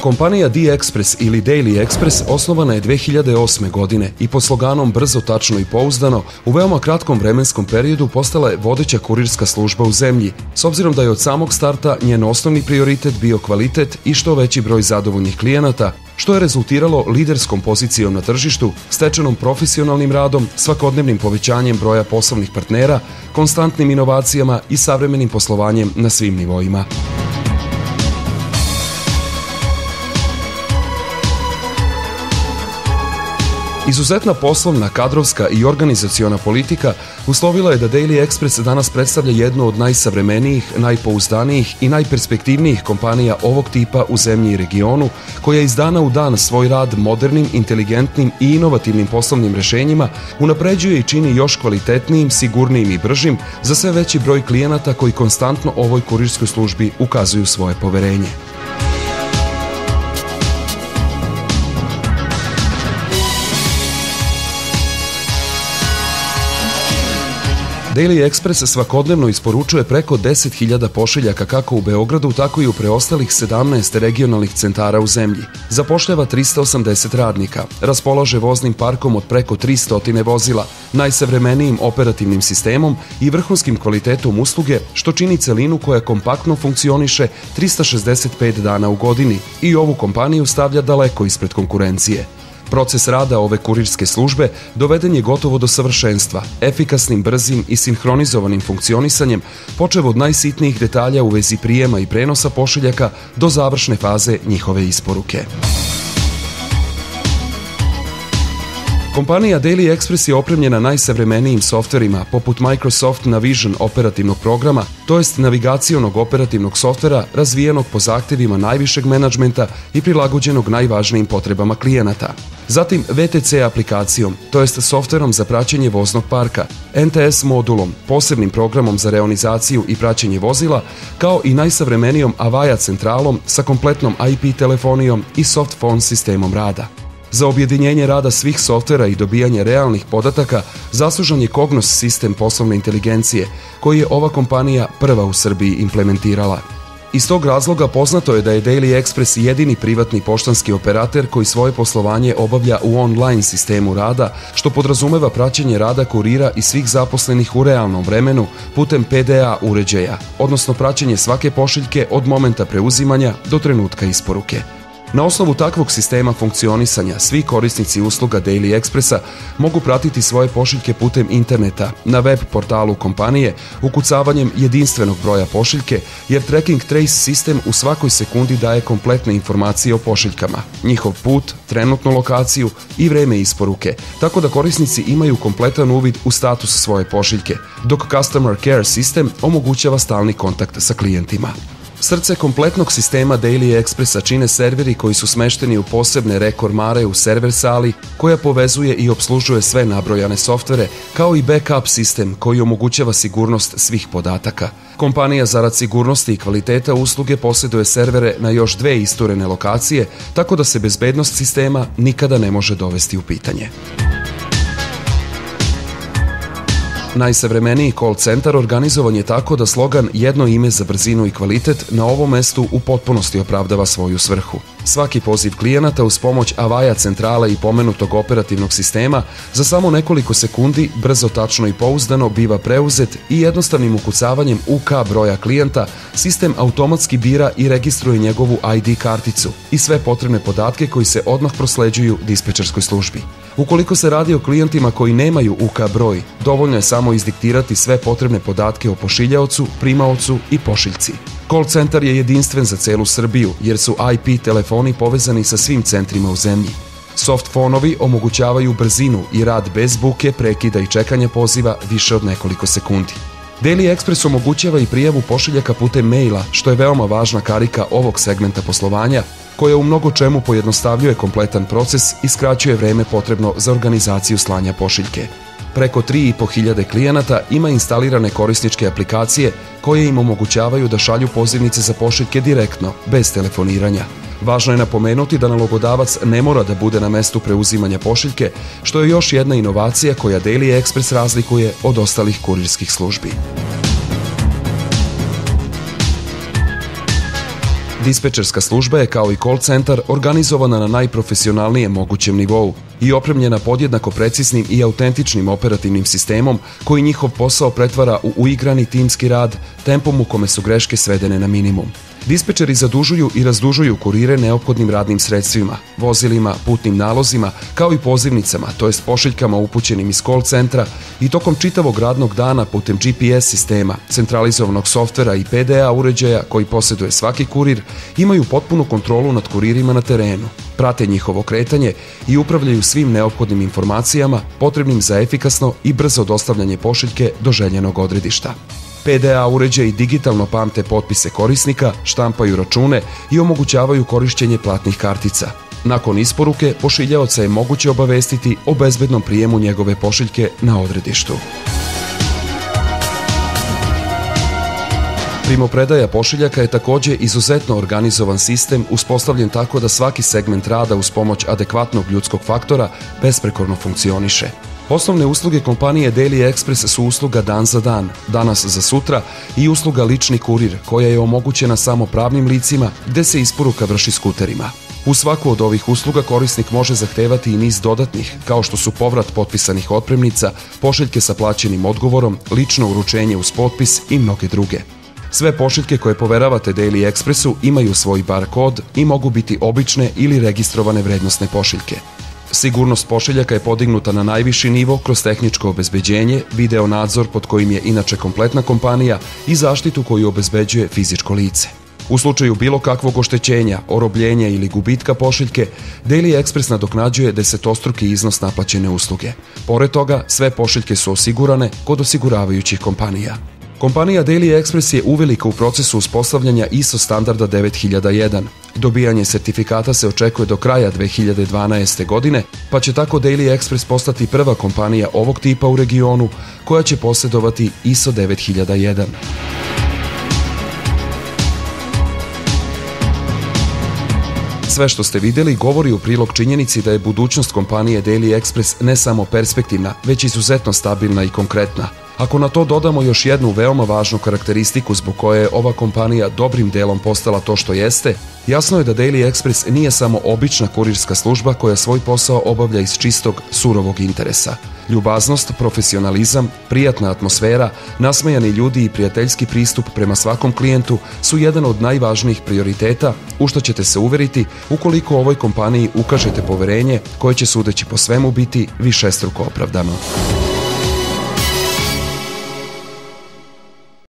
Kompanija D-Express ili Daily Express osnovana je 2008. godine i po sloganom brzo, tačno i pouzdano u veoma kratkom vremenskom periodu postala je vodeća kurirska služba u zemlji, s obzirom da je od samog starta njen osnovni prioritet bio kvalitet i što veći broj zadovoljnih klijenata, što je rezultiralo liderskom pozicijom na tržištu, stečenom profesionalnim radom, svakodnevnim povećanjem broja poslovnih partnera, konstantnim inovacijama i savremenim poslovanjem na svim nivoima. Izuzetna poslovna, kadrovska i organizaciona politika uslovila je da Daily Express danas predstavlja jednu od najsavremenijih, najpouzdanijih i najperspektivnijih kompanija ovog tipa u zemlji i regionu, koja iz dana u dan svoj rad modernim, inteligentnim i inovativnim poslovnim rešenjima unapređuje i čini još kvalitetnijim, sigurnijim i bržim za sve veći broj klijenata koji konstantno ovoj kurirskoj službi ukazuju svoje poverenje. Daily Express svakodnevno isporučuje preko 10.000 pošiljaka kako u Beogradu, tako i u preostalih 17 regionalnih centara u zemlji. Zapošljava 380 radnika, raspolaže voznim parkom od preko 300 vozila, najsavremenijim operativnim sistemom i vrhunskim kvalitetom usluge, što čini celinu koja kompaktno funkcioniše 365 dana u godini i ovu kompaniju stavlja daleko ispred konkurencije. Proces rada ove kurirske službe doveden je gotovo do savršenstva, efikasnim, brzim i sinhronizovanim funkcionisanjem, počev od najsitnijih detalja u vezi prijema i prenosa pošiljaka do završne faze njihove isporuke. Kompanija Daily Express je opremljena najsavremenijim softverima poput Microsoft Navision operativnog programa, to jest navigacionog operativnog softvera razvijenog po zahtevima najvišeg menadžmenta i prilagođenog najvažnijim potrebama klijenata. Zatim VTC aplikacijom, to jest softverom za praćenje voznog parka, NTS modulom, posebnim programom za reonizaciju i praćenje vozila, kao i najsavremenijom Avaya centralom sa kompletnom IP telefonijom i soft phone sistemom rada. Za objedinjenje rada svih softvera i dobijanje realnih podataka zaslužan je Cognos sistem poslovne inteligencije, koji je ova kompanija prva u Srbiji implementirala. Iz tog razloga poznato je da je Daily Express jedini privatni poštanski operator koji svoje poslovanje obavlja u online sistemu rada, što podrazumeva praćenje rada kurira i svih zaposlenih u realnom vremenu putem PDA uređaja, odnosno praćenje svake pošiljke od momenta preuzimanja do trenutka isporuke. Na osnovu takvog sistema funkcionisanja, svi korisnici usluga Daily Expressa mogu pratiti svoje pošiljke putem interneta na web portalu kompanije ukucavanjem jedinstvenog broja pošiljke, jer Tracking Trace sistem u svakoj sekundi daje kompletne informacije o pošiljkama, njihov put, trenutnu lokaciju i vreme isporuke, tako da korisnici imaju kompletan uvid u status svoje pošiljke, dok Customer Care sistem omogućava stalni kontakt sa klijentima. Srce kompletnog sistema Daily Expressa čine serveri koji su smešteni u posebne rekormare u server sali koja povezuje i obslužuje sve nabrojane softvere, kao i backup sistem koji omogućava sigurnost svih podataka. Kompanija zarad sigurnosti i kvaliteta usluge posjeduje servere na još dve isturene lokacije, tako da se bezbednost sistema nikada ne može dovesti u pitanje. Najsavremeniji call centar organizovan je tako da slogan jedno ime za brzinu i kvalitet na ovom mestu u potpunosti opravdava svoju svrhu. Svaki poziv klijenata uz pomoć Avaja centrale i pomenutog operativnog sistema za samo nekoliko sekundi brzo, tačno i pouzdano biva preuzet i jednostavnim ukucavanjem UK broja klijenta sistem automatski bira i registruje njegovu ID karticu i sve potrebne podatke koji se odmah prosleđuju dispečerskoj službi. Ukoliko se radi o klijentima koji nemaju UK broj, dovoljno je samo izdiktirati sve potrebne podatke o pošiljaocu, primaocu i pošiljci. Call centar je jedinstven za celu Srbiju jer su IP telefoni povezani sa svim centrima u zemlji. Soft fonovi omogućavaju brzinu i rad bez buke, prekida i čekanja poziva više od nekoliko sekundi. Daily Express omogućava i prijavu pošiljaka putem maila, što je veoma važna karika ovog segmenta poslovanja, koja u mnogo čemu pojednostavljuje kompletan proces i skraćuje vreme potrebno za organizaciju slanja pošiljke. Preko 3.500 klijenata ima instalirane korisničke aplikacije koje im omogućavaju da šalju pozivnice za pošiljke direktno, bez telefoniranja. Važno je napomenuti da nalogodavac ne mora da bude na mestu preuzimanja pošiljke, što je još jedna inovacija koja Daily Express razlikuje od ostalih kurirskih službi. Dispečerska služba je kao i call centar organizovana na najprofesionalnijem mogućem nivou i opremljena podjednako preciznim i autentičnim operativnim sistemom koji njihov posao pretvara u uigrani timski rad tempom u kome su greške svedene na minimum. Dispečeri zadužuju i razdužuju kurire neophodnim radnim sredstvima, vozilima, putnim nalozima, kao i pozivnicama, to jest pošiljkama upućenim iz call centra i tokom čitavog radnog dana putem GPS sistema, centralizovanog softvera i PDA uređaja koji posjeduje svaki kurir, imaju potpunu kontrolu nad kuririma na terenu, prate njihovo kretanje i upravljaju svim neophodnim informacijama potrebnim za efikasno i brzo dostavljanje pošiljke do željenog odredišta. PDA uređaji digitalno pamte potpise korisnika, štampaju račune i omogućavaju korišćenje platnih kartica. Nakon isporuke, pošiljaoca je moguće obavestiti o bezbednom prijemu njegove pošiljke na odredištu. Primopredaja pošiljaka je takođe izuzetno organizovan sistem uspostavljen tako da svaki segment rada uz pomoć adekvatnog ljudskog faktora besprekorno funkcioniše. Poslovne usluge kompanije Daily Express su usluga dan za dan, danas za sutra i usluga lični kurir koja je omogućena samo pravnim licima gde se isporuka vrši skuterima. U svaku od ovih usluga korisnik može zahtevati i niz dodatnih, kao što su povrat potpisanih otpremnica, pošiljke sa plaćenim odgovorom, lično uručenje uz potpis i mnoge druge. Sve pošiljke koje poveravate Daily Expressu imaju svoj bar kod i mogu biti obične ili registrovane vrednostne pošiljke. Sigurnost pošiljaka je podignuta na najviši nivo kroz tehničko obezbeđenje, video nadzor pod kojim je inače kompletna kompanija i zaštitu koju obezbeđuje fizičko lice. U slučaju bilo kakvog oštećenja, orobljenja ili gubitka pošiljke, Daily Express nadoknađuje desetostruki iznos naplaćene usluge. Pored toga, sve pošiljke su osigurane kod osiguravajućih kompanija. Kompanija Daily Express je uvelika u procesu uspostavljanja ISO standarda 9001. Dobijanje sertifikata se očekuje do kraja 2012. godine, pa će tako Daily Express postati prva kompanija ovog tipa u regionu koja će posjedovati ISO 9001. Sve što ste videli govori u prilog činjenici da je budućnost kompanije Daily Express ne samo perspektivna, već izuzetno stabilna i konkretna – Ako na to dodamo još jednu veoma važnu karakteristiku zbog koje je ova kompanija dobrim delom postala to što jeste, jasno je da Daily Express nije samo obična kurirska služba koja svoj posao obavlja iz čistog, surovog interesa. Ljubaznost, profesionalizam, prijatna atmosfera, nasmejani ljudi i prijateljski pristup prema svakom klijentu su jedan od najvažnijih prioriteta u što ćete se uveriti ukoliko ovoj kompaniji ukažete poverenje koje će sudeći po svemu biti višestruko opravdano.